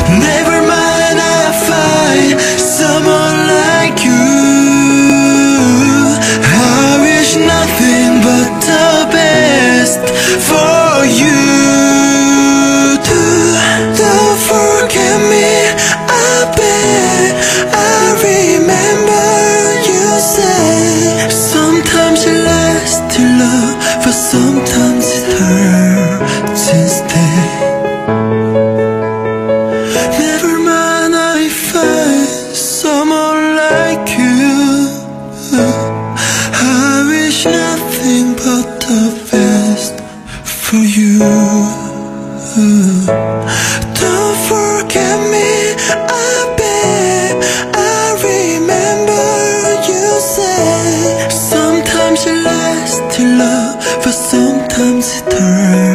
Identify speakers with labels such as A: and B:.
A: Never mind, I find someone like you. I wish nothing but the best for you. Don't forget me, I bet I remember you said sometimes to love, but For you Don't forget me, I beg. I remember you said Sometimes it lasts to love, but sometimes it hurts